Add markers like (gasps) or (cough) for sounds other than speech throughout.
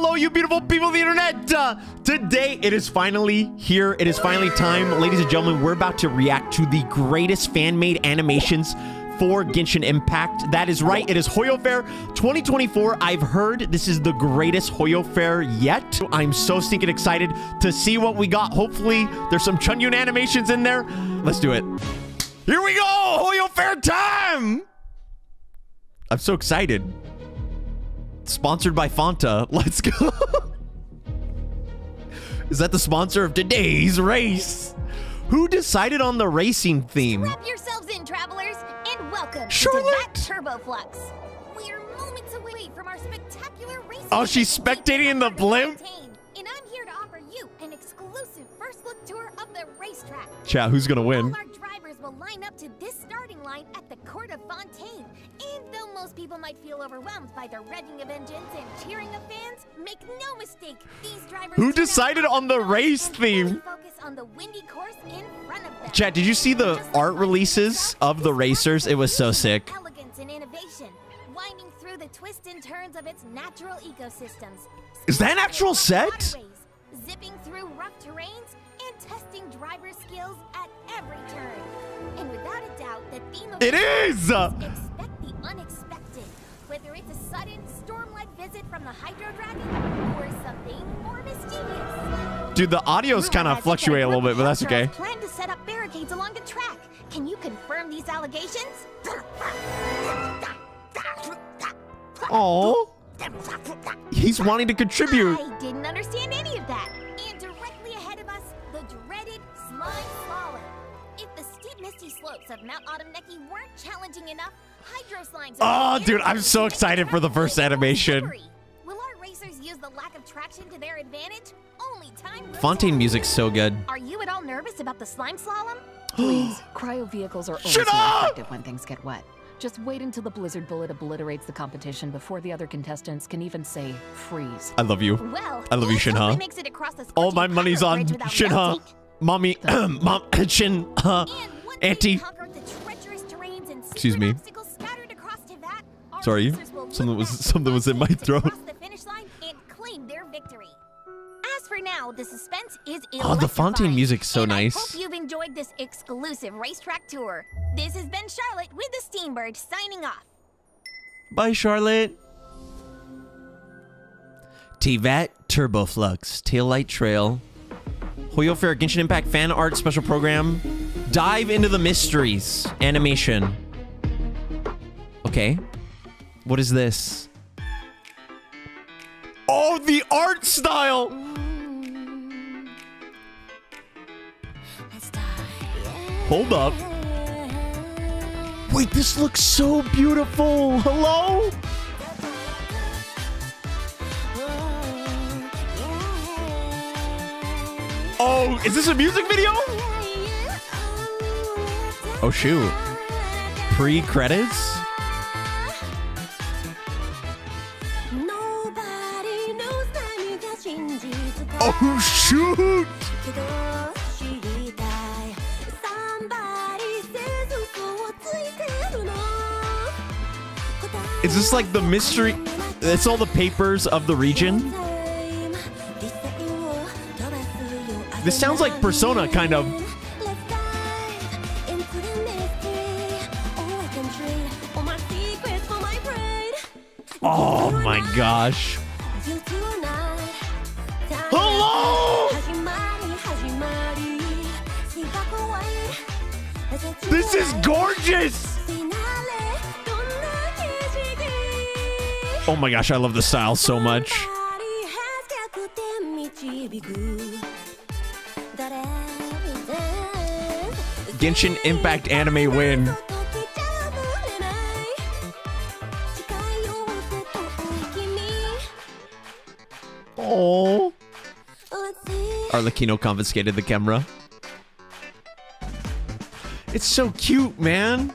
Hello, you beautiful people of the internet. Uh, today, it is finally here. It is finally time. Ladies and gentlemen, we're about to react to the greatest fan-made animations for Genshin Impact. That is right. It is Hoyo Fair 2024. I've heard this is the greatest Hoyo Fair yet. I'm so stinking excited to see what we got. Hopefully, there's some Chongyun animations in there. Let's do it. Here we go. Hoyo Fair time. I'm so excited. Sponsored by Fanta. (laughs) Let's go. Is that the sponsor of today's race? Who decided on the racing theme? Strap yourselves in, travelers, and welcome Charlotte. to Turbo Flux. We're moments away from our spectacular race. Oh, she's spectating in the blimp? And I'm here to offer you an exclusive first look tour of the racetrack. Chat, who's gonna All win? our drivers will line up to this starting line at the Court of Fontaine. And though most people might feel overwhelmed by the revving of engines and cheering of fans, make no mistake, these drivers Who decided on the race theme? Focus on the windy course in front of them. Chat, did you see the Just art releases of the racers? It was so sick. Elegance and innovation, winding through the twists and turns of its natural ecosystems. Is that an actual set? Zipping through rough terrains and testing driver skills at every turn. And without a doubt, the theme of It is! The unexpected. Whether it's a sudden storm-like visit from the Hydro Dragon or something more mysterious. Dude, the audio's kind of fluctuate a little bit, but that's okay. Plan to set up barricades along the track. Can you confirm these allegations? Oh, he's wanting to contribute. I didn't understand any of that. And directly ahead of us, the dreaded slime slalom. If the steep, misty slopes of Mount Automnequi weren't challenging enough, hydro slimes. are Oh, dude, I'm so excited for the first animation. Will our racers use the lack of traction to their advantage? Only time Fontaine music's so good. Are you at all nervous about the slime slalom? (gasps) Please, cryo vehicles are always Shut more effective when things get wet. Just wait until the blizzard bullet obliterates the competition before the other contestants can even say freeze. I love you. Well, I love you, Shenhe. makes it across the All my money's on Shenhe. melting. Mommy, (clears throat) mom, (clears throat) Shin, uh, And once Auntie. they've conquered the treacherous terrains and Excuse me. Sorry, racers will look something was- something was in my throat. the finish line and claim their victory. As for now, the suspense is Oh, the Fontaine music's so nice. I hope you've enjoyed this exclusive racetrack tour. This has been Charlotte with the Steambird signing off. Bye, Charlotte. TVAT Turboflux Taillight Trail Hoyo Fair Genshin Impact Fan Art Special Program Dive into the Mysteries Animation Okay What is this? Oh, the art style! Hold up. Wait, this looks so beautiful. Hello? Oh, is this a music video? Oh, shoot. Pre Oh, shoot! Is this like the mystery? It's all the papers of the region? This sounds like Persona, kind of. Oh, oh my gosh. Oh my gosh, I love the style so much. Genshin Impact anime win. Oh. Arlecchino confiscated the camera. It's so cute, man.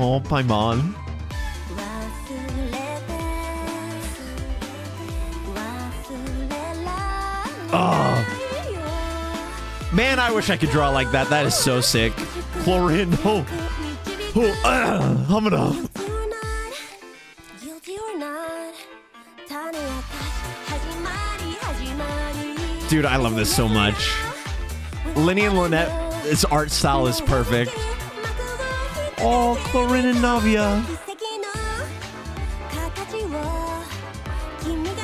Oh, Paimon. Oh. Man, I wish I could draw like that. That is so sick. Clorinde. Oh. Oh, uh, I'm gonna... Dude, I love this so much. Lyney and Lynette, this art style is perfect. Oh, Corinne and Navia. Oh,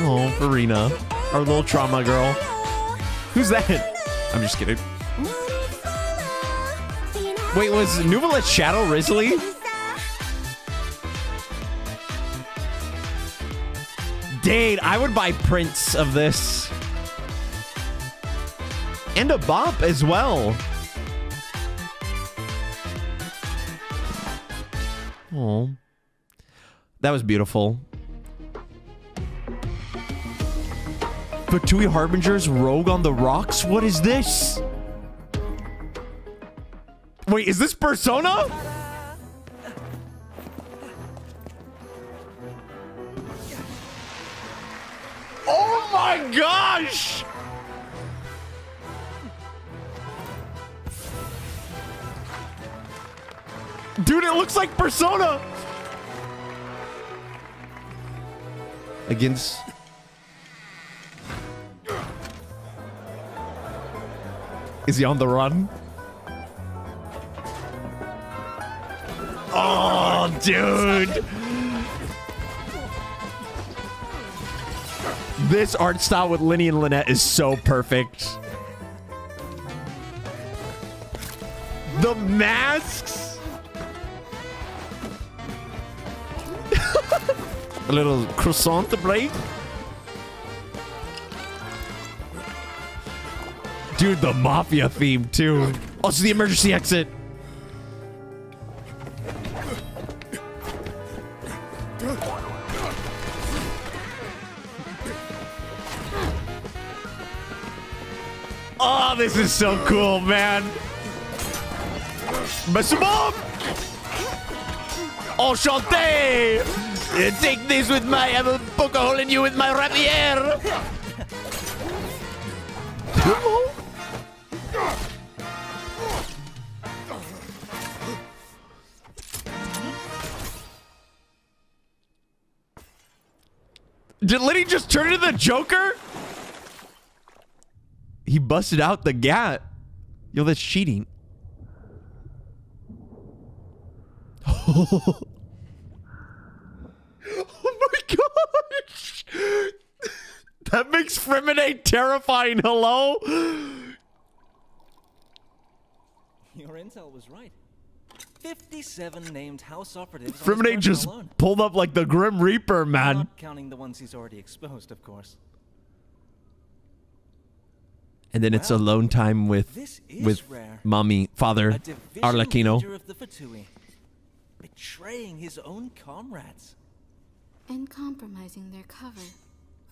oh Furina. Our little trauma girl. Who's that? I'm just kidding. Wait, was Nuvala Shadow Wriothesley? Dade, I would buy prints of this. And a bop as well. Oh. That was beautiful. Fatui Harbinger's Rogue on the Rocks? What is this? Wait, is this Persona? Oh my gosh! Dude, it looks like Persona! Against Is he on the run? Oh, dude. This art style with Lyney and Lynette is so perfect. The masks. A little croissant to break. Dude, the mafia theme too. Oh, also the emergency exit. Oh, this is so cool, man. Mess him up! Enchanté! Take this with my, I will poke a hole in you with my rapier. Did Liddy just turn into the Joker? He busted out the gat. Yo, that's cheating. (laughs) oh my gosh! (laughs) That makes Freminet terrifying. Hello? Your intel was right. 57 named house operatives. on his Freminet person just alone. pulled up like the Grim Reaper, man. Not counting the ones he's already exposed, of course. And then it's Wow. alone time with with rare. mommy, father, Arlecchino. leader of the Fatui, betraying his own comrades. And compromising their cover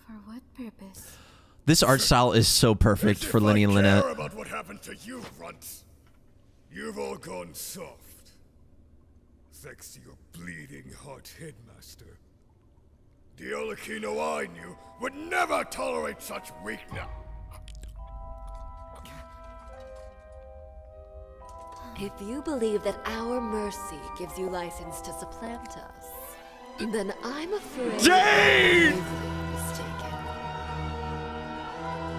for what purpose This art style is so perfect for if Lyney I and care Lynette. about what happened to you, runts. You've all gone soft. Thanks to your bleeding heart headmaster. The Arlecchino I knew would never tolerate such weakness. If you believe that our mercy gives you license to supplant us, then I'm afraid Jade!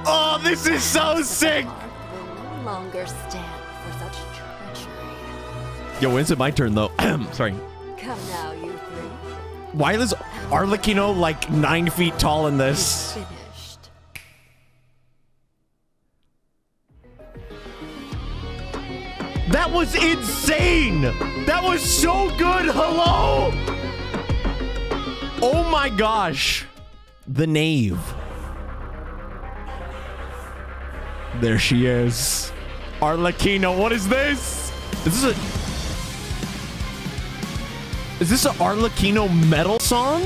Oh, this is so sick! No longer stand for such treachery. Yo, when's it my turn though? (clears throat) Sorry. Come now, you three. Why is Arlecchino like nine feet tall in this? That was insane! That was so good! Hello! Oh my gosh! The knave. There she is. Arlecchino, what is this? Is this a... Is this an Arlecchino metal song?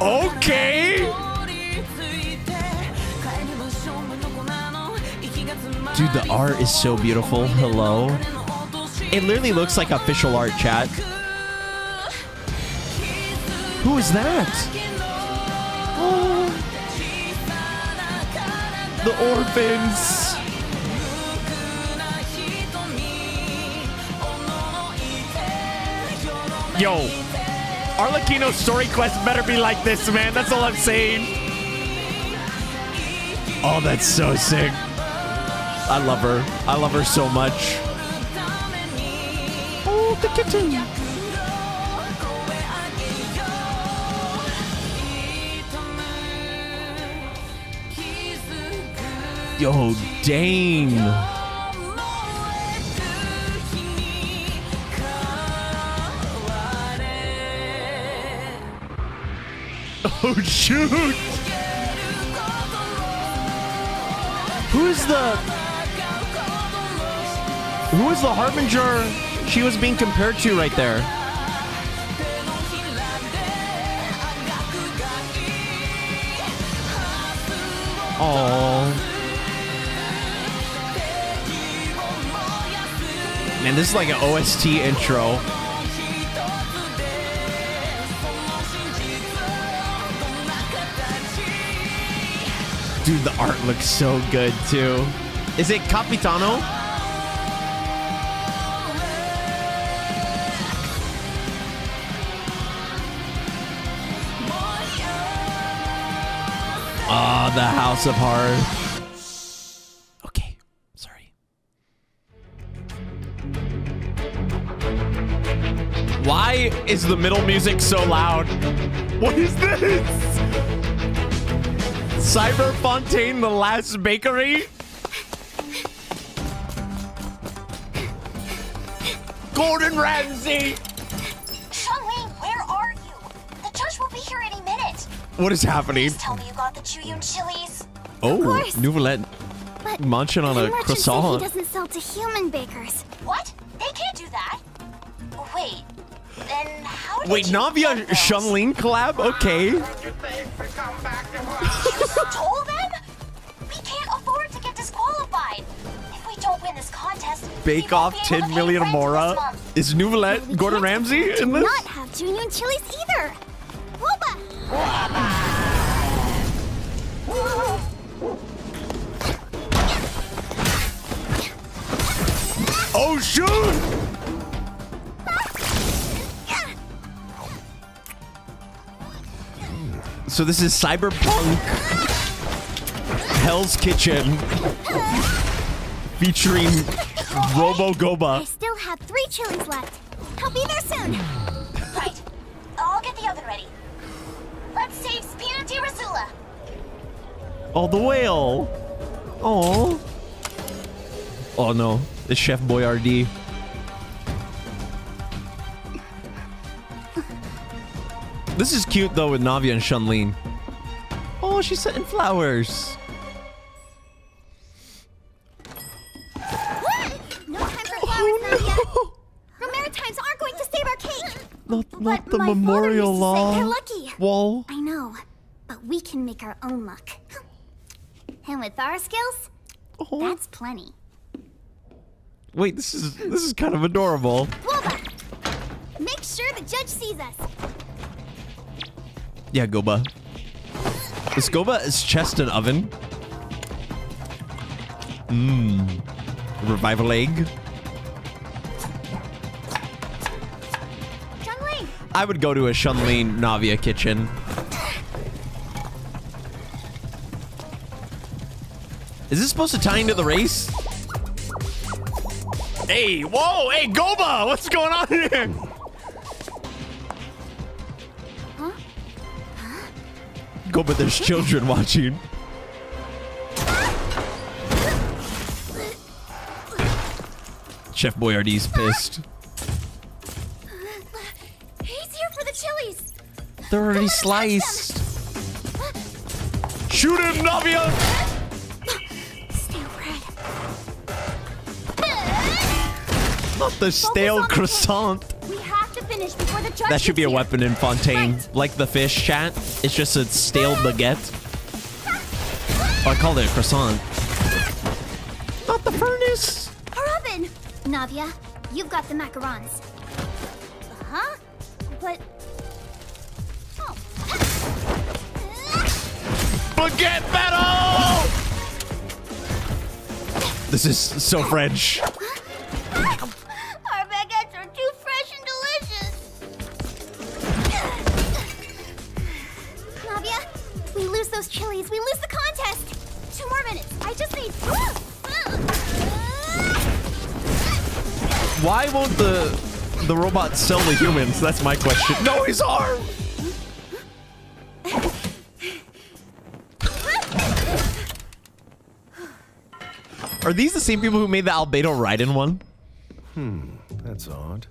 Okay! Dude, the art is so beautiful. Hello. It literally looks like official art, chat. Who is that? Oh. (gasps) The orphans. Yo, Arlecchino's story quest better be like this, man. That's all I'm saying. Oh, that's so sick. I love her. I love her so much. Oh, the kitten. Yo, dang. (laughs) Oh, shoot. Who is the... Who is the Harbinger she was being compared to right there? Oh. Man, this is like an OST intro. Dude, the art looks so good too. Is it Capitano? The House of Horror. Okay, sorry. Why is the middle music so loud? What is this? Cyber Fontaine, the last bakery? Gordon Ramsay! What is happening? Please tell me you got the Jueyun chilies. Oh, course. Neuvillette But munching on a the merchant croissant. Said he doesn't sell to human bakers. What? They can't do that. Wait. Then how did Wait, you Navia get? Shunling collab? Okay. You told them? We can't afford to get disqualified. If we don't win this contest, Bake Off be able 10 to million pay rent Mora. Is Neuvillette Gordon Ramsay in this? not have Jueyun chilies either. Wooba! Shoot! So this is Cyberpunk Hell's Kitchen featuring Robo Goba. I still have three chilies left. I'll be there soon. Right. I'll get the oven ready. Let's save Spina di Rosula. Oh, the whale. Oh. Oh no, it's Chef Boyardee. This is cute though with Navia and Shunlin. Oh, she's setting flowers. No time for flowers, oh, Navia. Romaritimes aren't going to save our cake. Not, But the memorial used to say law. they're lucky. Wall. I know, but we can make our own luck. And with our skills, Oh. that's plenty. Wait, this is this is kind of adorable. Woba! Make sure the judge sees us. Yeah, Goba. Is Goba is chest an oven? Mmm. Revival egg. I would go to a Shunlin Navia kitchen. Is this supposed to tie into the race? Hey, whoa, hey, Goba, what's going on here? Goba, there's children watching. Chef Boyardee's pissed. he's here for the chilies. They're already sliced. Shoot him, Navia! The stale croissant. We have to finish before the judge That should be a weapon in Fontaine. Right. Like the fish chat. It's just a stale baguette. Oh, I called it a croissant. Not the furnace. Our oven. Navia, you've got the macarons. Huh? But... Oh. Baguette battle! This is so French. The robot sell the humans? That's my question. No, his arm. Are these the same people who made the Albedo Raiden one? Hmm, that's odd.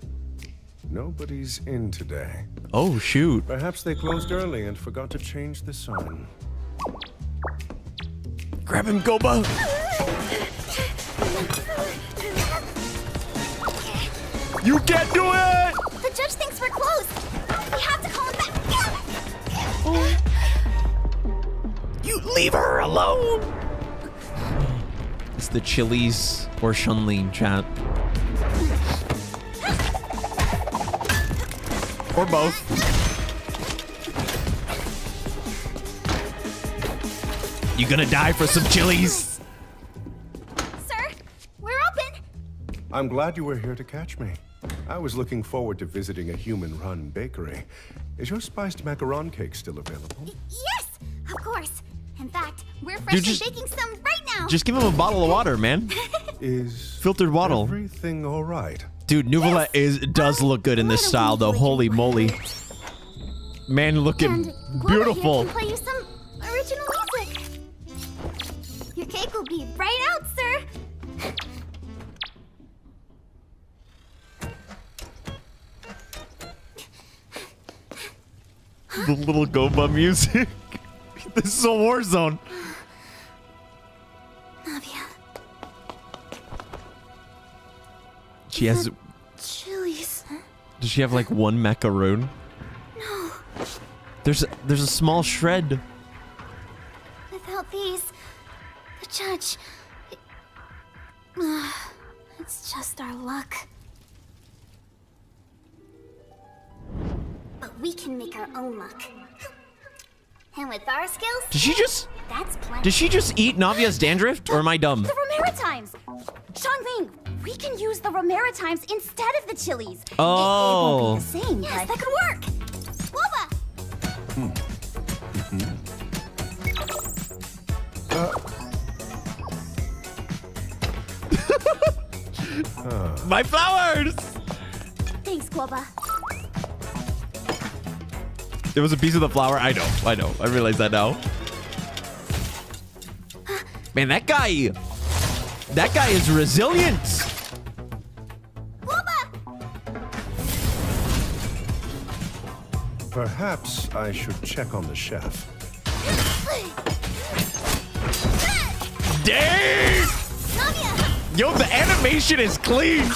Nobody's in today. Oh shoot. Perhaps they closed early and forgot to change the sign. Grab him, Goba. You can't do it! The judge thinks we're close. We have to call him back. You leave her alone. It's the Chili's or Shunlin chat. Or both. You gonna die for some chilies? Sir, we're open. I'm glad you were here to catch me. I was looking forward to visiting a human-run bakery. Is your spiced macaron cake still available? Yes, of course. In fact, we're freshly just- baking some right now. Just give him a bottle of water, man. (laughs) Is Filtered water. everything all right? Dude, Nouvelle is does look good in this What style though. Holy moly. Man looking Gloria beautiful. Here can play you some original music. Your cake will be right out, the little Goba music. (laughs) this is a war zone. Navia, She has chilies. does she have like one macaroon? No, There's there's a small shred. without these, the judge. it- Ah, it's just our luck. But we can make our own luck. And with our skills, Did she just that's plenty. did she just eat Navia's dandruff or am I dumb? The Romaritimes! Shangming, we can use the Romaritimes instead of the chilies. Oh. It, won't be oh. the same, yes, that could work. Wubba! Hmm. (laughs) My flowers! Thanks, Quoba. There was a piece of the flower. I know, I know. I realize that now. Man, that guy that guy is resilient. Perhaps I should check on the chef. Dang! Yo, the animation is clean.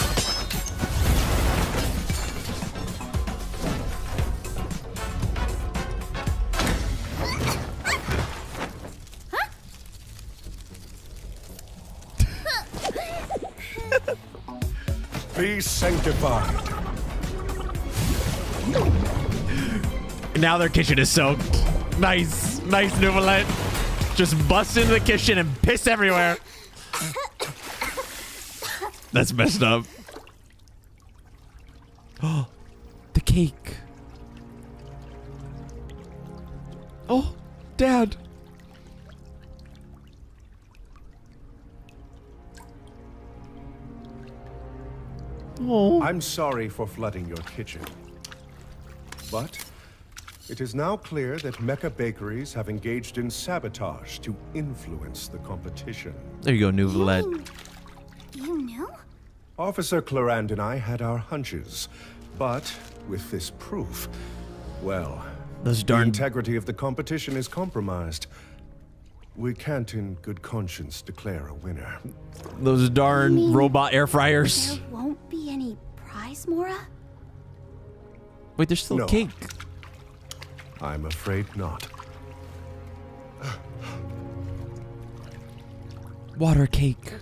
Sanctified. Now their kitchen is soaked. Nice, nice, Neuvillette. Just bust into the kitchen and piss everywhere. That's messed up. Oh, (gasps) the cake. Oh, Dad. Oh. I'm sorry for flooding your kitchen. But it is now clear that Mecca bakeries have engaged in sabotage to influence the competition. There you go, Neuvillette. You know? Officer Clarand and I had our hunches, but with this proof, well, Those the integrity of the competition is compromised. We can't in good conscience declare a winner. those darn robot air fryers. There won't be any prize, Mora? Wait, there's still No. cake. I'm afraid not. Water cake.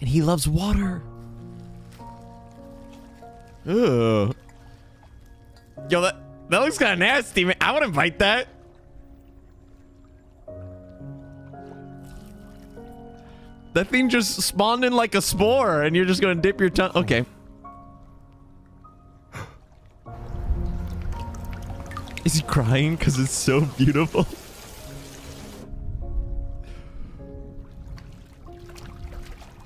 And he loves water. Ugh. Yo, that, that looks kind of nasty, man. I wouldn't bite that. That thing just spawned in like a spore, and you're just gonna dip your tongue. Okay. Is he crying because it's so beautiful?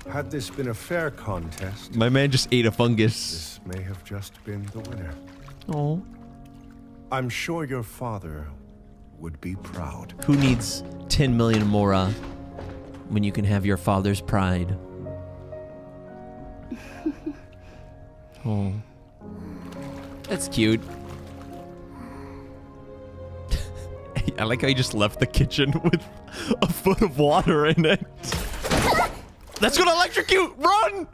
Had this been a fair contest, My man just ate a fungus. this may have just been the winner. Oh. I'm sure your father would be proud. Who needs 10 million Mora when you can have your father's pride? (laughs) oh. That's cute. (laughs) I like how you just left the kitchen (laughs) with a foot of water in it. That's gonna electrocute! Run!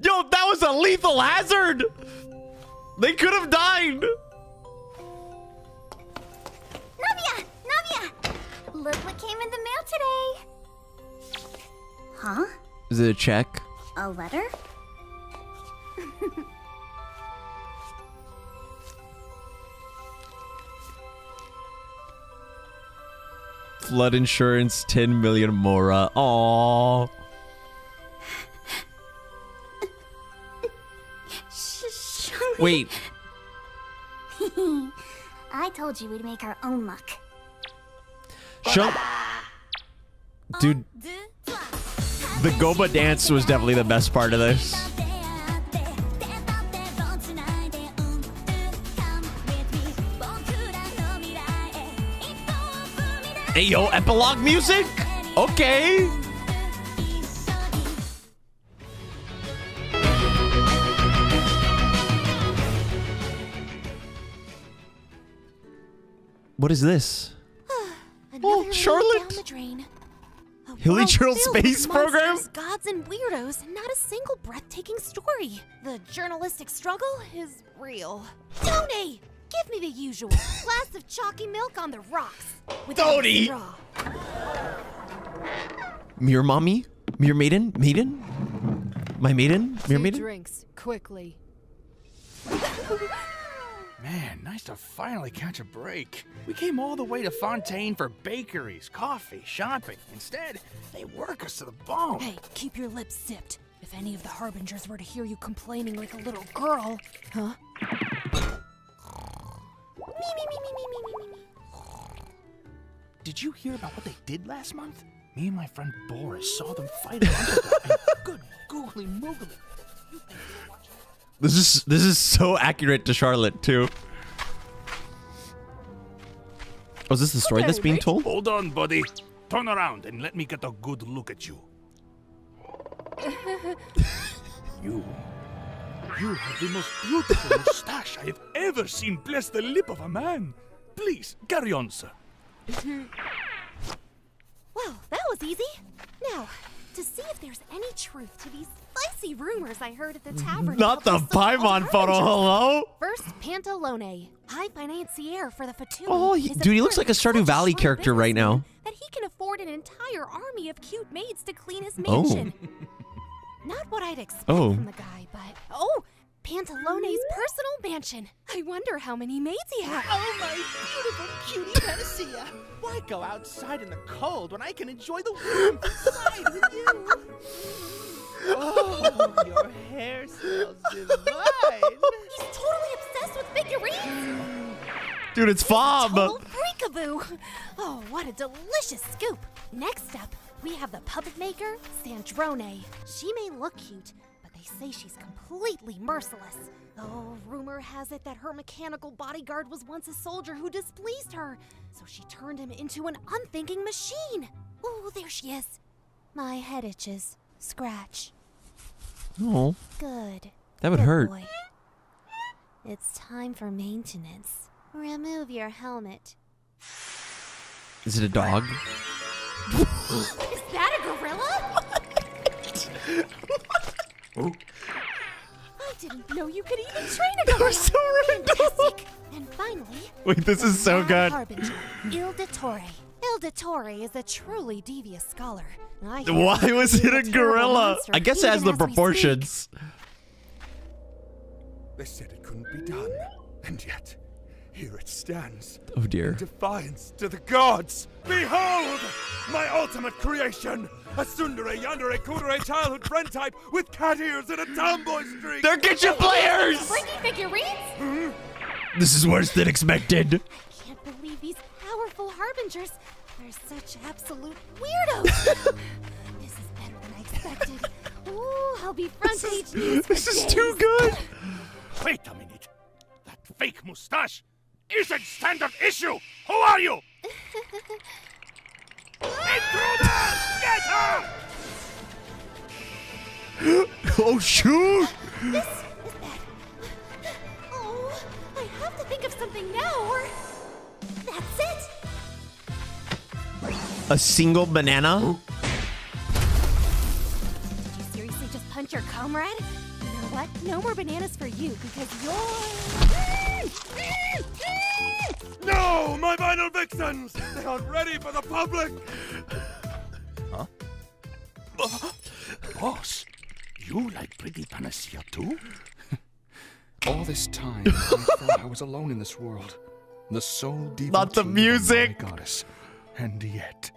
Yo, that was a lethal hazard! They could have died! Navia! Navia! Look what came in the mail today. Huh? Is it a check? A letter? Flood insurance, 10 million Mora. Aww. Wait, (laughs) I told you we'd make our own luck. Show. Dude, the Goba dance was definitely the best part of this. Hey, yo, epilogue music? Okay. What is this? Oh, Another lead Charlotte. Down the drain. A Hilly Churl Space Program? Gods and weirdos, and not a single breathtaking story. The journalistic struggle is real. Tony! Give me the usual (laughs) glass of chalky milk on the rocks. With Tony! straw. Mirror mommy? Mirror maiden? Maiden? My maiden? Mirror maiden? drinks, quickly. (laughs) Man, nice to finally catch a break. We came all the way to Fontaine for bakeries, coffee, shopping. Instead, they work us to the bone. Hey, keep your lips zipped. If any of the Harbingers were to hear you complaining like a little girl, huh? Did you hear about what they did last month? Me and my friend Boris saw them fight. (laughs) Good googly moogly. This is this is so accurate to Charlotte too. Oh, is this the story that's being told? Hold on, buddy. Turn around and let me get a good look at you. (laughs) you. You have the most beautiful (laughs) mustache I have ever seen bless the lip of a man. Please, carry on, sir. (laughs) Well, that was easy. Now, to see if there's any truth to these spicy rumors I heard at the mm-hmm. tavern. Not the these Paimon photo, hello? First, Pantalone, high financier for the Fatui. Oh, he- dude, he looks like a apparently Stardew Valley character right now. That he can afford an entire army of cute maids to clean his mansion. Oh. mansion. Not what I'd expect Oh. from the guy, but oh, Pantalone's personal mansion. I wonder how many maids he has. Oh, my beautiful cutie Panacea. Why go outside in the cold when I can enjoy the warmth inside with you? Oh, your hair smells divine. He's totally obsessed with figurines. Dude, it's Fob. Total freakaboo! Oh, what a delicious scoop! Next up, we have the puppet maker, Sandrone. She may look cute, but they say she's completely merciless. Oh, rumor has it that her mechanical bodyguard was once a soldier who displeased her, so she turned him into an unthinking machine. Oh, there she is. My head itches. Scratch. Oh, Good. that would Good hurt. boy. It's time for maintenance. Remove your helmet. Is it a dog? (laughs) Is that a gorilla? (laughs) Oh. I didn't know you could even (laughs) train a gorilla. was so Fantastic. And finally, Wait, this is so good. Harbinger, Il Dottore. Il Dottore is a truly devious scholar. I Why was it a a gorilla? I guess it has the as we speak. proportions. They said it couldn't be done, and yet here it stands. Oh dear. In defiance to the gods. Behold, my ultimate creation, a tsundere, yandere, kudere childhood friend type with cat ears and a tomboy streak. They're kitchen players! Freaky figurines? Hmm? This is worse than expected. I can't believe these powerful harbingers They're such absolute weirdos. (laughs) this is better than I expected. Ooh, I'll be front page news. This is days. too good. Wait a minute. That fake mustache isn't standard issue. Who are you? Intruder! Get her! oh shoot! This is bad. Oh, I have to think of something now, or that's it. A single banana? Did you seriously just punch your comrade? You know what? No more bananas for you because you're. No, my vinyl vixens! They aren't ready for the public! Huh? (gasps) Boss, you like pretty panacea too? (laughs) All this time, I thought I was alone in this world. The sole devotee Not the music. my goddess. And yet,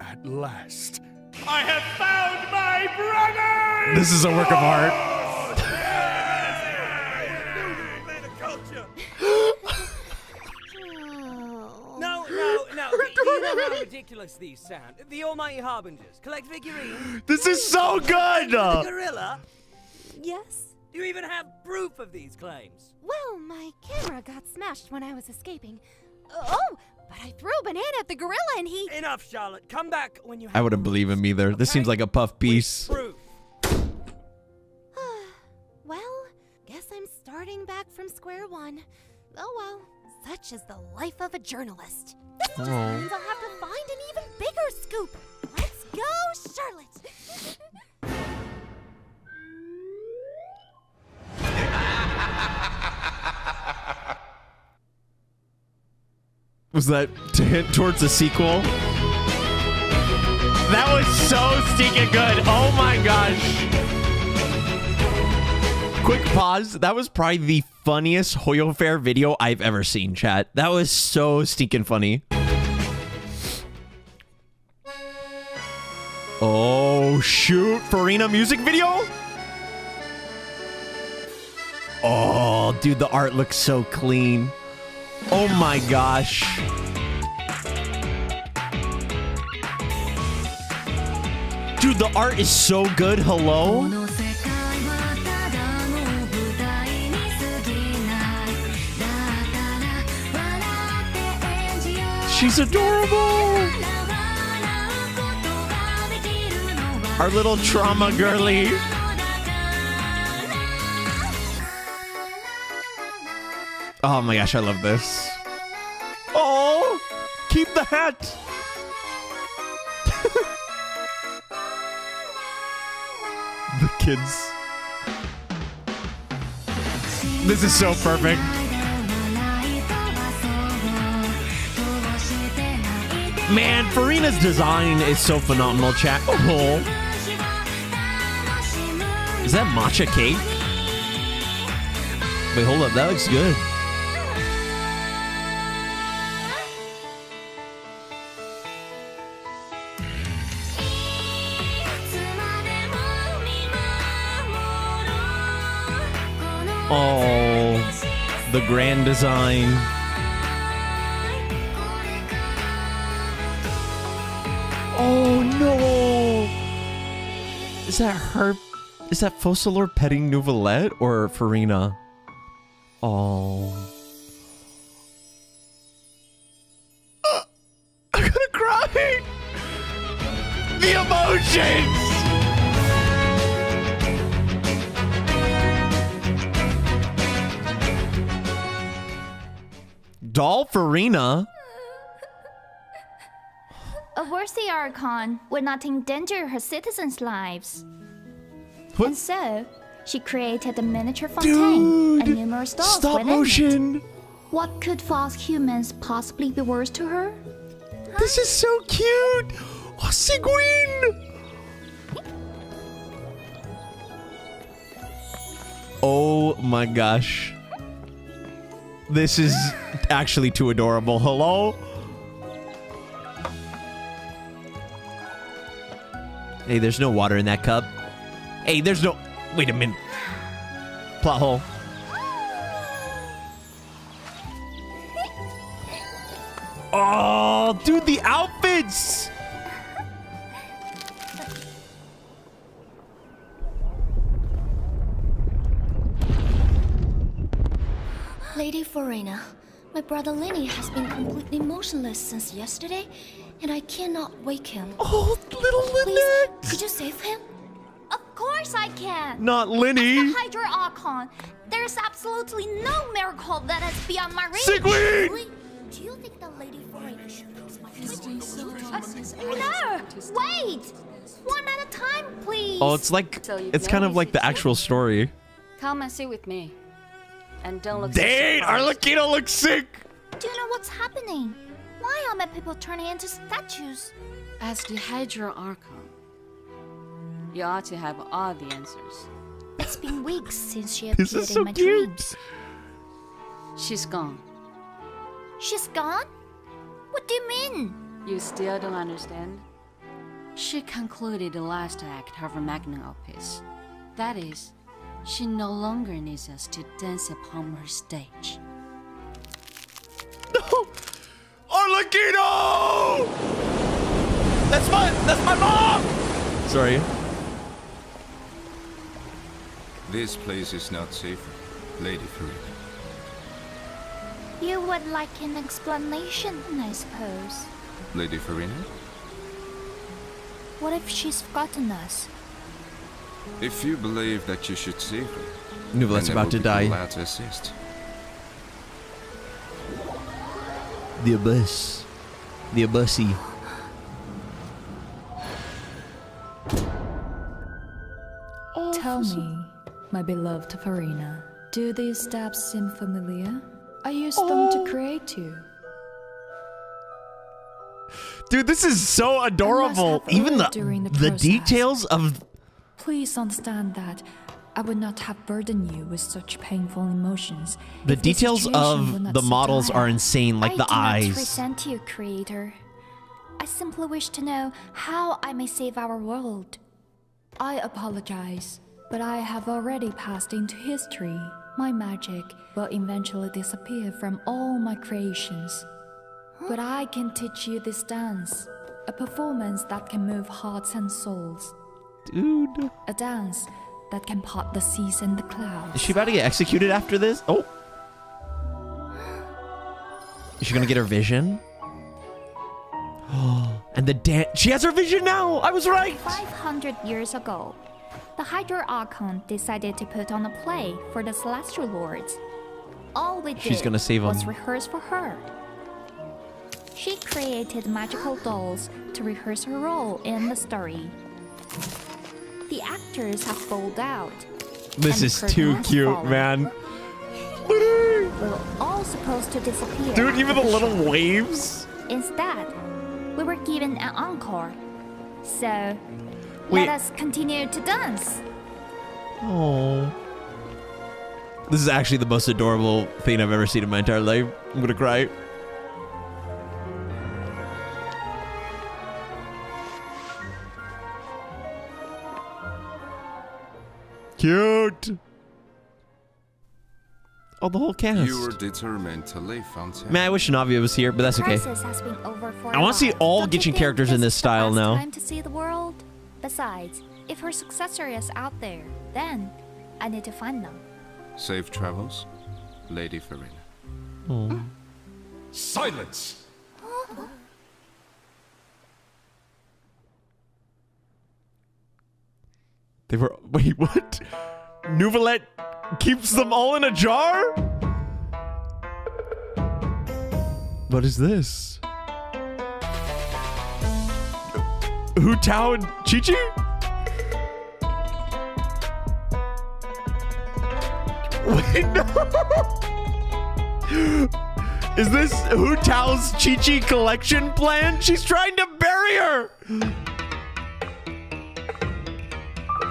at last, I have found my brother! This is a work of art. No, no, no. You know how ridiculous these sound? The Almighty Harbingers. Collect figurines. This is so good! The gorilla. Yes. Do you even have proof of these claims? Well, my camera got smashed when I was escaping. Oh, but I threw a banana at the gorilla and he. Enough, Charlotte. Come back when you have I wouldn't believe him either. This seems like a puff piece. proof. (sighs) well, guess I'm starting back from square one. Oh well, such is the life of a journalist. This just Oh. means I'll have to find an even bigger scoop. Let's go, Charlotte! (laughs) Was that to hint towards a sequel? That was so stinking good. Oh my gosh. Quick pause. That was probably the funniest Hoyo Fair video I've ever seen, chat. That was so stinking funny. Oh, shoot. Furina music video? Oh, dude, the art looks so clean. Oh my gosh. Dude, the art is so good. Hello? She's adorable. Our little trauma girly. Oh my gosh, I love this. Oh, keep the hat. (laughs) the kids. This is so perfect. Man, Furina's design is so phenomenal, chat. Oh. Is that matcha cake? Wait, hold up. That looks good. Oh, the grand design. Oh no! Is that her? Is that Focalors petting Neuvillette or Furina? Oh. (gasps) I'm gonna cry! The emotions! Doll Furina? A worthy Archon would not endanger her citizens' lives. What? And so, she created a miniature fontaine and numerous dolls Stop within motion! It. What could false humans possibly be worse to her? This is so cute! Oh, Sigewinne! Oh my gosh. This is actually too adorable. Hello? Hey, there's no water in that cup. Hey, there's no... Wait a minute. Plot hole. Oh, dude, the outfit kids! Lady Furina, my brother Lenny has been completely motionless since yesterday, and I cannot wake him. Oh, little Please, could you save him? Of course I can. Not Lenny. As the Hydro Archon, there's absolutely no miracle that is beyond my reach. Sigrid! Do you think that Lady Furina should my no! Wait! One at a time, please. Oh, it's like it's kind of like the actual story. Come and sit with me. And don't look so Dang. Arlecchino looks sick. Do you know what's happening? Why are my people turning into statues? As the Hydro Archon, you ought to have all the answers. It's been weeks since she (laughs) This appeared is so in my cute. dreams. She's gone. She's gone? What do you mean? You still don't understand? She concluded the last act of her magnum opus. That is, she no longer needs us to dance upon her stage. No! Arlecchino! That's my that's my mom. Sorry. This place is not safe, Lady Furina. You would like an explanation, I suppose. Lady Furina? What if she's forgotten us? If you believe that you should save her, Neuvillette's about will to be die. Glad to assist. The abyss. The abyssy. Tell me, my beloved Furina, do these steps seem familiar? I used them to oh. create you. Dude, this is so adorable. Even the the the details of Please understand that I would not have burdened you with such painful emotions. the details of the models are insane, like I the do not eyes. resent you, Creator. I simply wish to know how I may save our world. I apologize, but I have already passed into history. My magic will eventually disappear from all my creations. But I can teach you this dance, a performance that can move hearts and souls. Dude. A dance that can part the seas and the clouds. Is she about to get executed after this? Oh. Is she gonna get her vision? (gasps) and the dance. She has her vision now. I was right. 500 years ago, the Hydro Archon decided to put on a play for the Celestial Lords. All we did She's gonna save was rehearse for her. She created magical dolls to rehearse her role in the story. The actors have bowled out. This is too cute, fallen. man. We were all supposed to disappear. Dude, even the little show. waves. Instead, we were given an encore. So, Wait. let us continue to dance. Oh. This is actually the most adorable thing I've ever seen in my entire life. I'm gonna cry. Oh, the whole cast. You were determined to leave Fontaine. Man, I wish Navia was here, but that's okay. Crisis has been over for I a want to see all Don't you Genshin think characters in this style now. Time to see the world. Besides, if her successor is out there, then I need to find them. Safe travels, Lady Furina. Oh. Silence! They were. (laughs) Wait, what? Neuvillette keeps them all in a jar? What is this? Hu Tao and Qiqi? Wait, no. Is this Hu Tao's Qiqi collection plan? She's trying to bury her.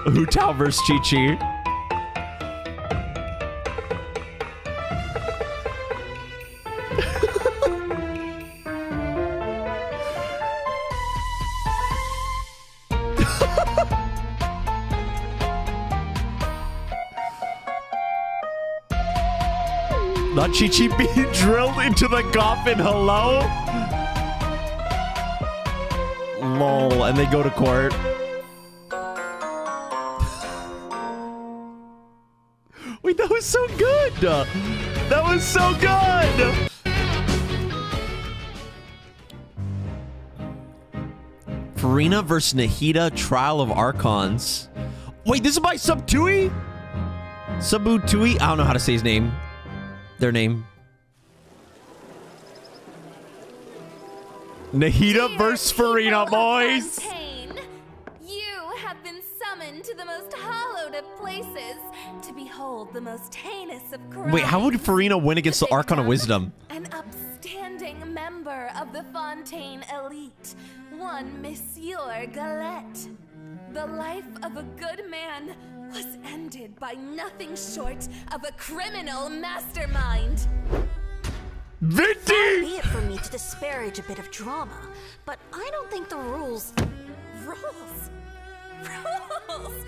Hu Tao versus Qiqi. Not Qiqi being (laughs) drilled into the coffin. Hello? lol, and they go to court. (laughs) Wait, that was so good. That was so good. Furina versus Nahida, Trial of Archons. Wait, this is by Subtui? Subutui? I don't know how to say his name. Their name. Nahida versus Furina, boys. You have been summoned to the most hallowed of places to behold the most heinous of crimes. Wait, how would Furina win against the Archon of Wisdom? An upstanding member of the Fontaine elite, one Monsieur Galette. The life of a good man was ended by nothing short of a criminal mastermind. Venti! Be it for me to disparage a bit of drama, but I don't think the rules. Rules? Rules?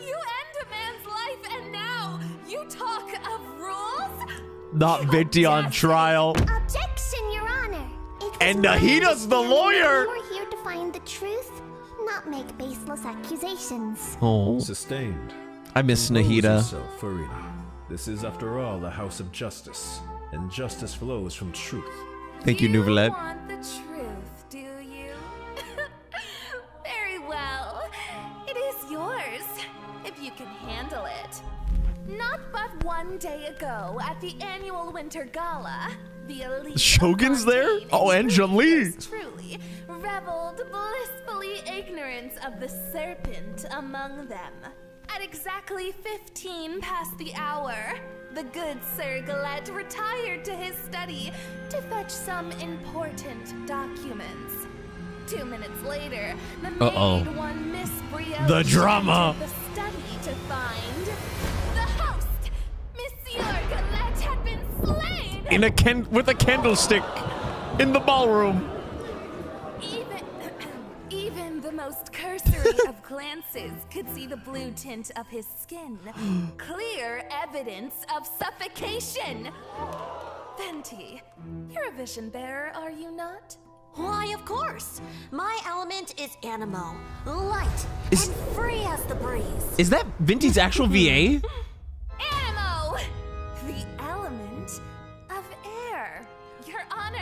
You end a man's life and now you talk of rules? Not Venti on trial. Objection, Your Honor. It And was Nahida's the lawyer. We're here to find the truth, not make baseless accusations. Oh. Sustained. I miss Compose Nahida. yourself, Furina. This is, after all, the house of justice, and justice flows from truth. Thank you, Neuvillette. Day ago, at the annual Winter Gala, the elite Shogun's there? Oh, and Zhongli. truly reveled blissfully ignorance of the serpent among them. At exactly 15 past the hour, the good Sir Galette retired to his study to fetch some important documents. Two minutes later, the Uh-oh. maid one Miss Brioche The drama. the study to find In a ken with a candlestick in the ballroom. Even, (clears throat) even the most cursory (laughs) of glances could see the blue tint of his skin. (gasps) Clear evidence of suffocation. Venti, you're a vision bearer, are you not? Why, of course. My element is Anemo, light, Is- and free as the breeze. Is that Venti's actual VA? (laughs)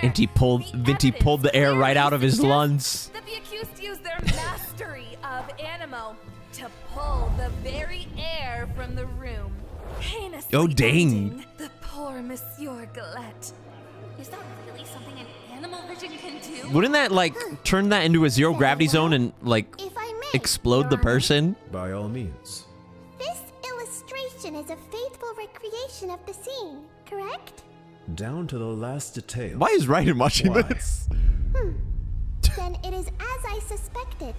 Your Honor. And he pulled Venti pulled the air right out of his lungs. that the accused used their mastery of Anemo to pull the very air from the room. Heinously Oh, dang. The poor Monsieur Galette. Is that really something an animal vision can do? Wouldn't that like turn that into a zero oh, gravity zone and like explode the person? By all means. This illustration is a faithful recreation of the scene, correct? Down to the last detail. Why is Raiden watching Why? this? Hmm. (laughs) then it is as I suspected.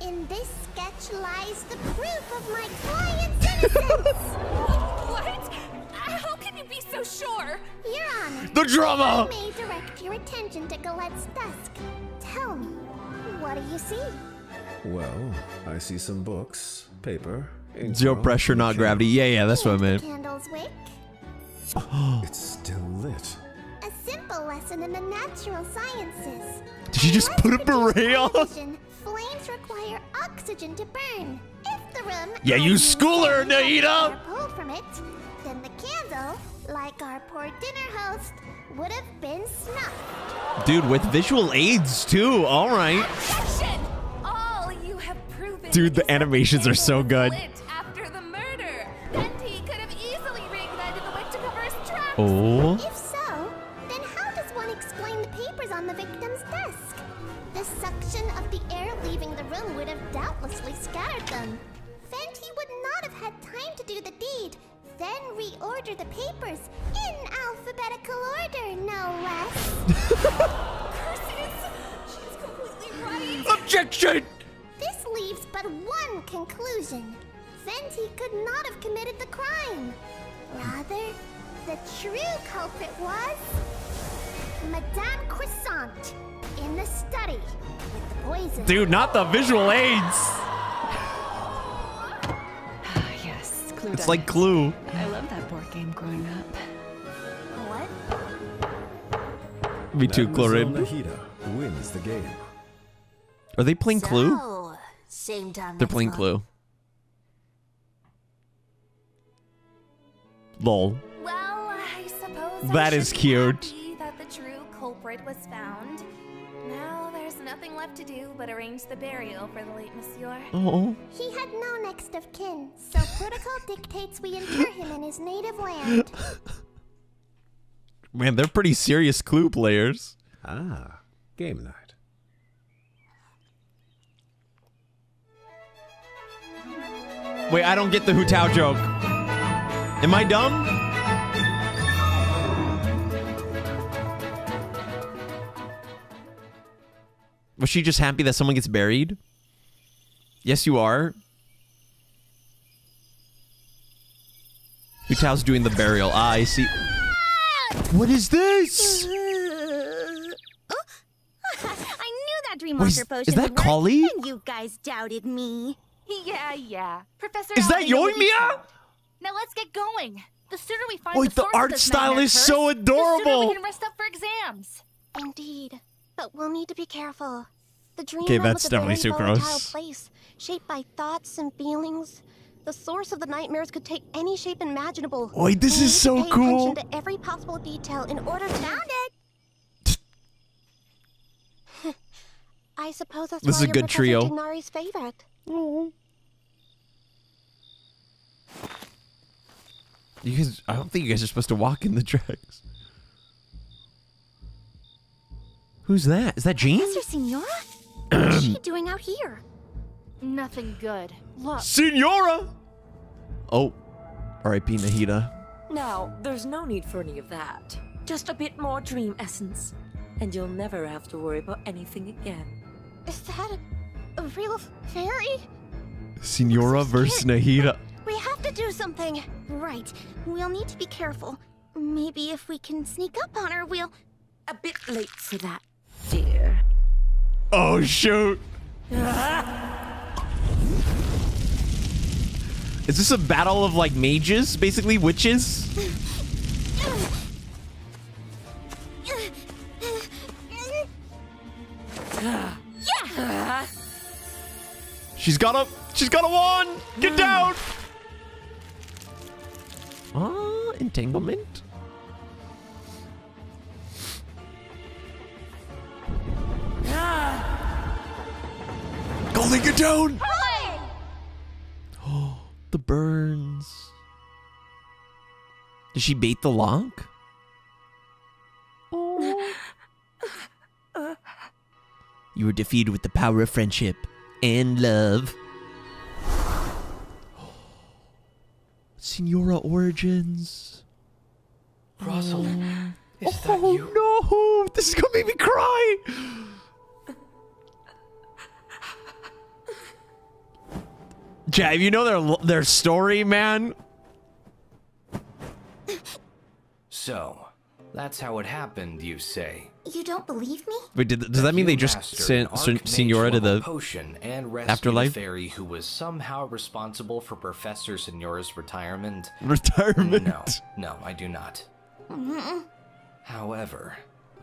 In this sketch lies the proof of my client's innocence. (laughs) what? How can you be so sure? Your Honor. The drama! I may direct your attention to Galette's desk. Tell me, what do you see? Well, I see some books, paper, Zero pressure, not gravity. Yeah, yeah, that's what I meant. Candle's wick. (gasps) it's still lit. A simple lesson in the natural sciences. Did she just put a beret on? Flames require oxygen to burn. If the room Yeah, you school her, are Nahida! pulled from it, then the candle, like our poor dinner host, would have been snuffed. Dude, with visual aids too. All right. Objection! All you have proven Dude, the animations are so good. lit Oh. If so, then how does one explain the papers on the victim's desk? The suction of the air leaving the room would have doubtlessly scattered them. Venti would not have had time to do the deed, then reorder the papers in alphabetical order, no less. She's completely right. (laughs) Objection! This leaves but one conclusion. Venti could not have committed the crime. Rather, the true culprit was Madame Croissant in the study with the poison. Dude, not the visual aids. Ah, yes, Clue. It's like it. Clue. I love that board game growing up. What? Me too, Mademoiselle Clorinde. Wins the game. Are they playing Clue? Same time. They're playing month. Clue. Lol. Well, I suppose That I is should be cute. that the true culprit was found. Now there's nothing left to do but arrange the burial for the late monsieur. Oh. He had no next of kin, so protocol (laughs) dictates we inter him in his native land. (laughs) Man, they're pretty serious Clue players. Ah, game night. Wait, I don't get the Hu Tao joke. Am I dumb? Was she just happy that someone gets buried? Yes, you are. Hu Tao's doing the burial. Ah, I see. What is this? I knew that dream Wait, walker is- potion is that would Kali? and you guys doubted me. Yeah, yeah. Professor Is that Allen, I know what you Yoimiya? Now let's get going. The sooner we find Wait, the, the source of art this style nightmare is so curse, The adorable. sooner we can rest up for exams. Indeed. But we'll need to be careful. The dream Okay, that's is a definitely very volatile gross. place, shaped by thoughts and feelings. The source of the nightmares could take any shape imaginable. Wait, this We is so pay cool. Attention to every possible detail in order to. Found it. (laughs) I suppose that's This why is a good trio. Tighnari's favorite. Mm-hmm. You guys, I don't think you guys are supposed to walk in the tracks. Who's that? Is that Jean? Professor Signora? (clears throat) What's she doing out here? Nothing good. Look. Signora! Oh, R.I.P. Nahida. Now, there's no need for any of that. Just a bit more dream essence, and you'll never have to worry about anything again. Is that a, a real fairy? Signora versus Nahida. We have to do something. Right. We'll need to be careful. Maybe if we can sneak up on her, we'll. A bit late for that, dear. Oh, shoot. Is this a battle of like mages, basically witches? She's got a she's got a wand. Get down. Ah, entanglement. Golly, get down. Oh, (gasps) the burns. Did she bait the lock? (laughs) You were defeated with the power of friendship and love. (gasps) Signora Origins. Russell, is oh that you? no! This is gonna make me cry. Jav, you know their their story, man. So, that's how it happened, you say? You don't believe me? Wait, did, does that mean they just sent an Signora to the potion and rescued afterlife? fairy who was somehow responsible for Professor Signora's retirement? Retirement. No, no, I do not. Mm-hmm. However,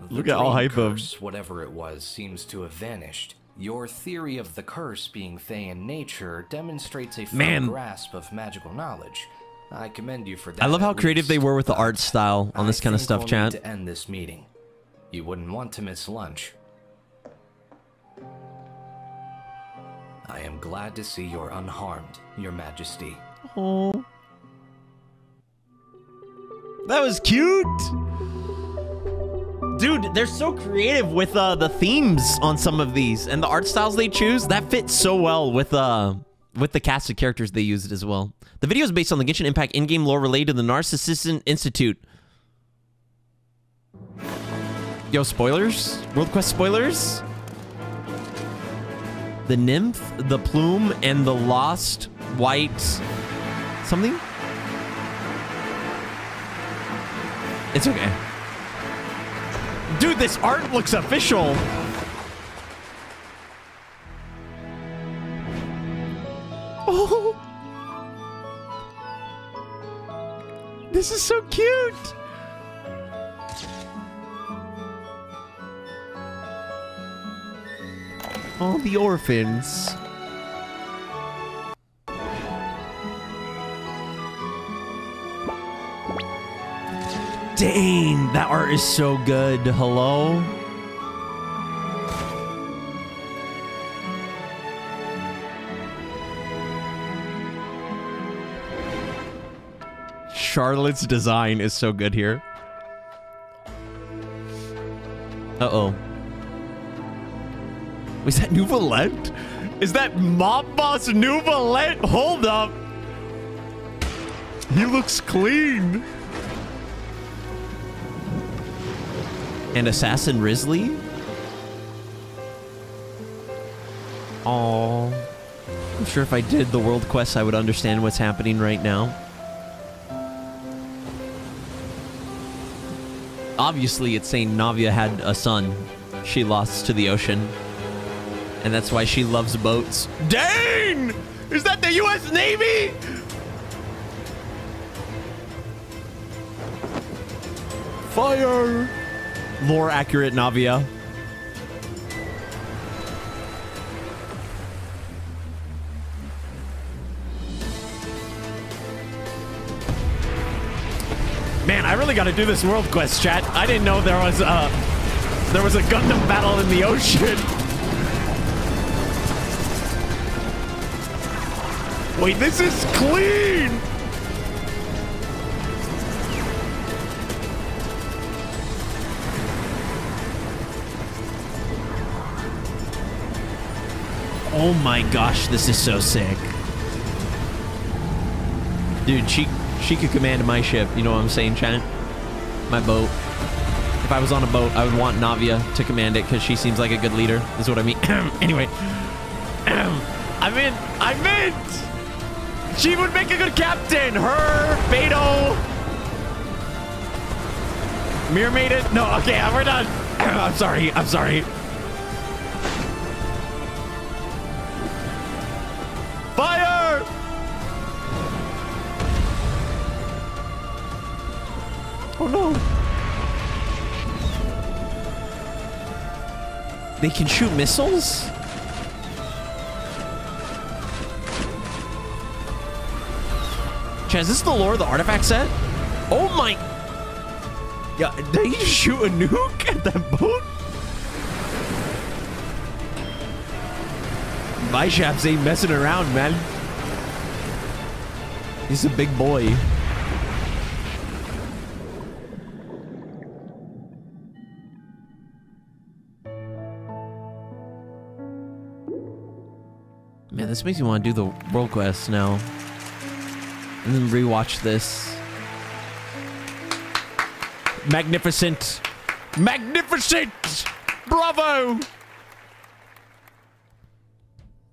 Look at all dream hype of- whatever it was, seems to have vanished. Your theory of the curse being in nature demonstrates a firm Man. grasp of magical knowledge. I commend you for that. I love how at creative they were with the art style on this kind of stuff, we'll chat. Need to end this meeting. You wouldn't want to miss lunch. I am glad to see you're unharmed, Your Majesty. Oh. That was cute. Dude, they're so creative with uh, the themes on some of these and the art styles they choose. That fits so well with uh with the cast of characters they used as well. The video is based on the Genshin Impact in-game lore related to the Narzissenkreuz Institute. Yo, spoilers? World Quest spoilers? The nymph, the plume, and the lost white something? It's okay. Dude, this art looks official. Oh. This is so cute. All the orphans. Dang, that art is so good. Hello? Charlotte's design is so good here. Uh-oh. Was that Neuvillette? Is that Mob Boss Neuvillette? Hold up. He looks clean. And Assassin Wriothesley? Oh, I'm sure if I did the world quest, I would understand what's happening right now. Obviously, it's saying Navia had a son she lost to the ocean. And that's why she loves boats. Dane! Is that the U.S. Navy? Fire! Lore accurate Navia. Man, I really got to do this world quest, chat. I didn't know there was a there was a Gundam battle in the ocean. (laughs) Wait, this is clean. Oh my gosh, this is so sick. Dude, she she could command my ship, you know what I'm saying, Chan? My boat. If I was on a boat, I would want Navia to command it because she seems like a good leader, is what I mean. (clears throat) anyway. (clears throat) I meant, I meant! She would make a good captain! Her, Beto... Mirror made it? No, okay, we're done. (clears throat) I'm sorry, I'm sorry. Oh no. They can shoot missiles? Chaz, is this the lore of the artifact set? Oh my... Yeah, they shoot a nuke at that boat? Bishaps ain't messing around, man. He's a big boy. This makes me want to do the world quest now. And then rewatch this. Magnificent. Magnificent! Bravo!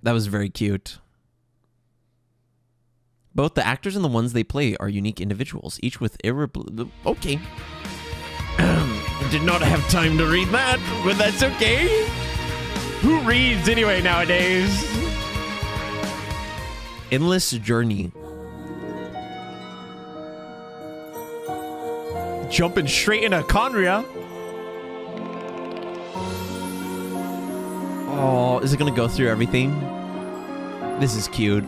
That was very cute. Both the actors and the ones they play are unique individuals, each with irreplaceable. Okay. (clears throat) Did not have time to read that, but that's okay. Who reads anyway nowadays? Endless Journey. Jumping straight into Conria. Oh, is it gonna go through everything? This is cute.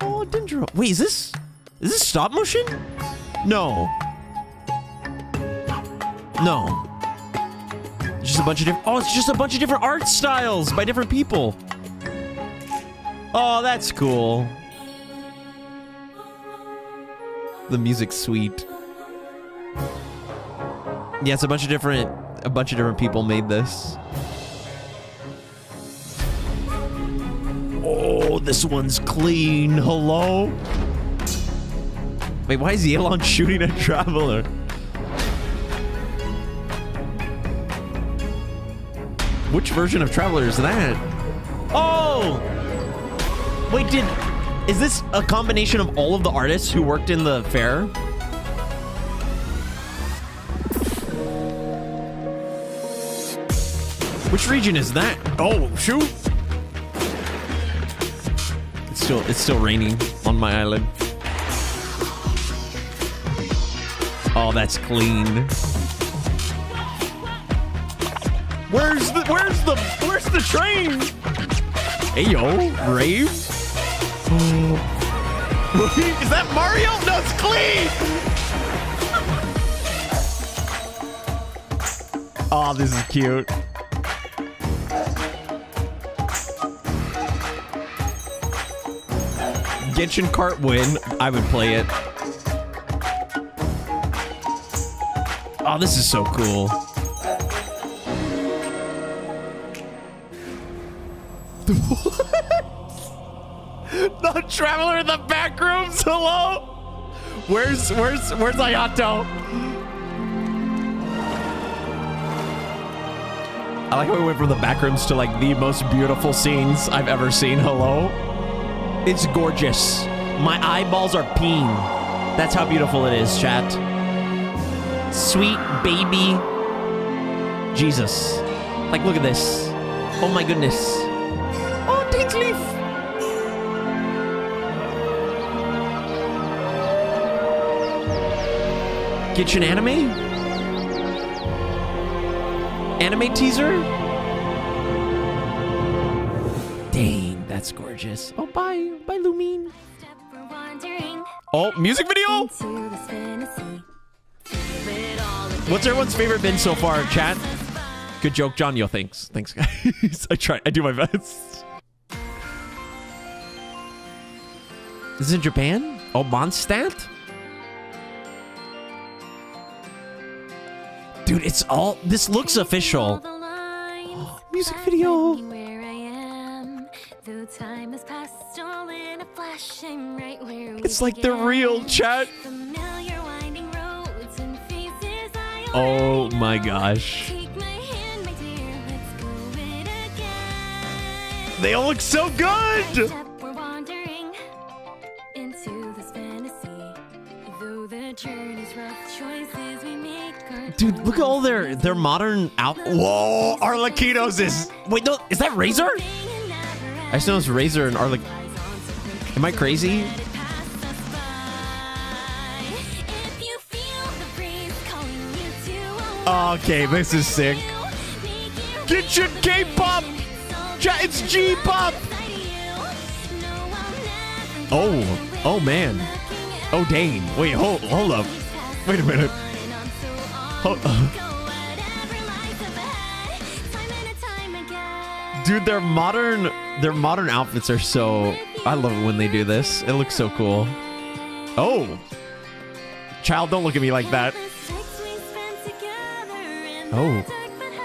Oh, Dendro. Wait, is this is this stop motion? No. No. Just a bunch of different. Oh, it's just a bunch of different art styles by different people. Oh, that's cool. The music's sweet. Yeah, a bunch of different a bunch of different people made this. Oh, this one's clean. Hello? Wait, why is Yelan (laughs) shooting a traveler? Which version of Traveler is that? Oh! Wait, did... Is this a combination of all of the artists who worked in the fair? Which region is that? Oh, shoot! It's still it's still raining on my island. Oh, that's clean. Where's the where's the where's the train? Hey yo, rave. (laughs) Is that Mario? No, it's Klee. Oh, (laughs) this is cute. Genshin Cart win. I would play it. Oh, this is so cool. (laughs) traveler in the back rooms. Hello. Where's where's where's Ayato? I like how we went from the back rooms to like the most beautiful scenes I've ever seen. Hello. It's gorgeous. My eyeballs are peeing. That's how beautiful it is, chat. Sweet baby Jesus. Like, look at this. Oh my goodness. Kitchen anime? Anime teaser? Dang, that's gorgeous. Oh, bye. Bye, Lumine. Oh, music video? What's everyone's favorite bin so far, chat? Good joke, John. Yo, thanks. Thanks, guys. (laughs) I try. I do my best. This is in Japan? Oh, Mondstadt? Dude, it's all... This looks official. (gasps) music video. It's like the time has passed all in a flashing right where we're real chat. Oh my gosh. They all look so good! Dude, look at all their their modern out. Whoa, Arlecchino's is. Wait, no, is that Razor? I just know it's Razor and Arlec. Am I crazy? Okay, this is sick. Get your K-pop. It's G-pop. Oh, oh man. Oh, Dane. Wait, hold, hold up. Wait a minute. (laughs) Dude, their modern their modern outfits are so I love it when they do this. It looks so cool. Oh. Child, don't look at me like that. Oh.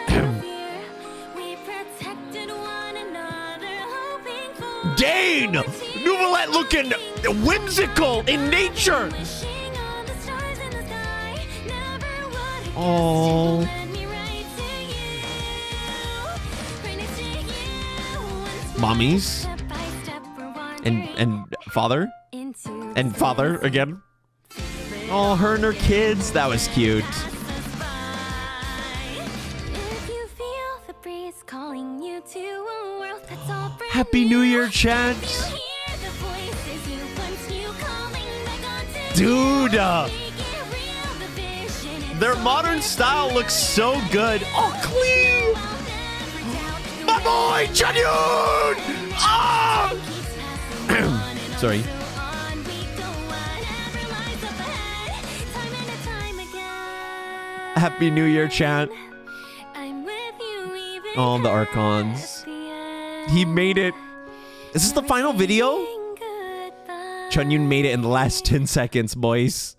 (clears throat) Dane! Neuvillette looking whimsical in nature! Oh. Mommies. And and father. And father again. Oh, her and her kids. That was cute. Happy New Year, chat. Dude. uh, their modern style looks so good. Oh, clean. My boy, Chongyun! Ah! (clears throat) Sorry. Happy New Year, chat. All the Archons. He made it. Is this the final video? Chongyun made it in the last (laughs) 10 seconds, boys.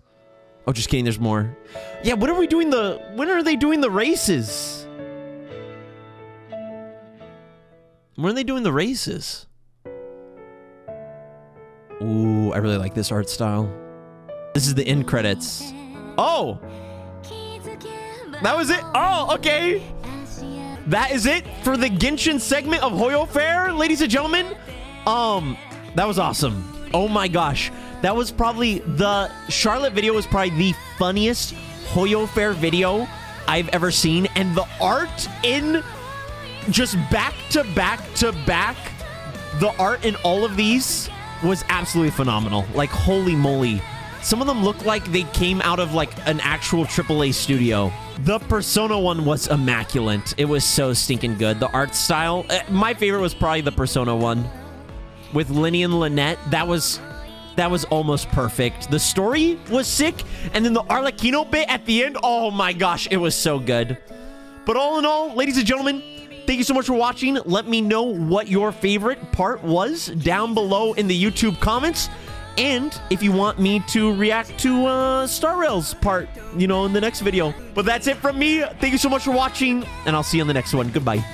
Oh, just kidding. There's more. Yeah, when are we doing the... When are they doing the races? When are they doing the races? Ooh, I really like this art style. This is the end credits. Oh! That was it? Oh, okay. That is it for the Genshin segment of Hoyo Fair, ladies and gentlemen. Um, that was awesome. Oh my gosh. That was probably the Charlotte video was probably the funniest Hoyo Fair video I've ever seen. And the art in just back to back to back, the art in all of these was absolutely phenomenal. Like, holy moly. Some of them look like they came out of like an actual AAA studio. The Persona one was immaculate. It was so stinking good. The art style, eh, my favorite was probably the Persona one with Lyney and Lynette. That was that was almost perfect. The story was sick, and then the Arlecchino bit at the end, oh my gosh, it was so good. But all in all, ladies and gentlemen, thank you so much for watching. Let me know what your favorite part was down below in the YouTube comments. And if you want me to react to uh, Star Rail's part, you know, in the next video. But that's it from me. Thank you so much for watching, and I'll see you on the next one. Goodbye.